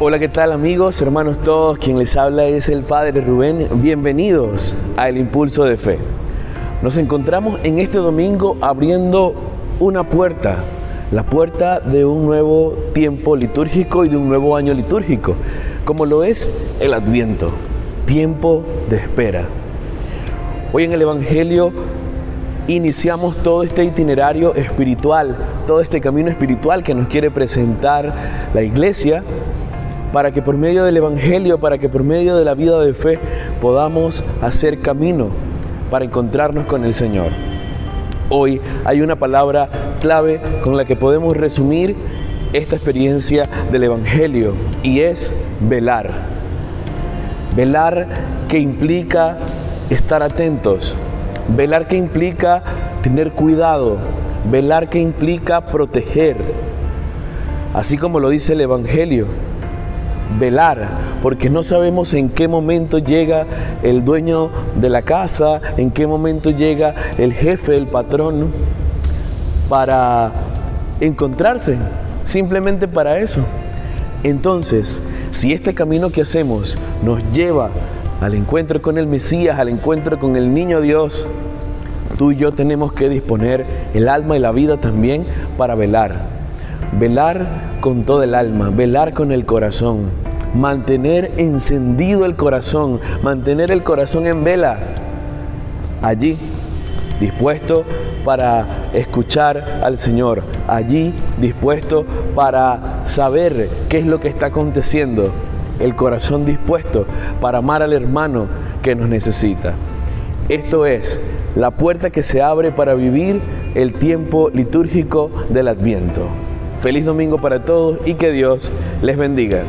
Hola, ¿qué tal amigos, hermanos todos? Quien les habla es el Padre Rubén. Bienvenidos a El Impulso de Fe. Nos encontramos en este domingo abriendo una puerta, la puerta de un nuevo tiempo litúrgico y de un nuevo año litúrgico, como lo es el Adviento, tiempo de espera. Hoy en el Evangelio iniciamos todo este itinerario espiritual, todo este camino espiritual que nos quiere presentar la iglesia para que por medio del Evangelio, para que por medio de la vida de fe podamos hacer camino para encontrarnos con el Señor. Hoy hay una palabra clave con la que podemos resumir esta experiencia del Evangelio y es velar. Velar que implica estar atentos, velar que implica tener cuidado, velar que implica proteger, así como lo dice el Evangelio velar, porque no sabemos en qué momento llega el dueño de la casa, en qué momento llega el jefe, el patrón, para encontrarse, simplemente para eso. Entonces, si este camino que hacemos nos lleva al encuentro con el Mesías, al encuentro con el niño Dios, tú y yo tenemos que disponer el alma y la vida también para velar Velar con todo el alma, velar con el corazón, mantener encendido el corazón, mantener el corazón en vela, allí, dispuesto para escuchar al Señor, allí dispuesto para saber qué es lo que está aconteciendo, el corazón dispuesto para amar al hermano que nos necesita. Esto es la puerta que se abre para vivir el tiempo litúrgico del Adviento. Feliz domingo para todos y que Dios les bendiga.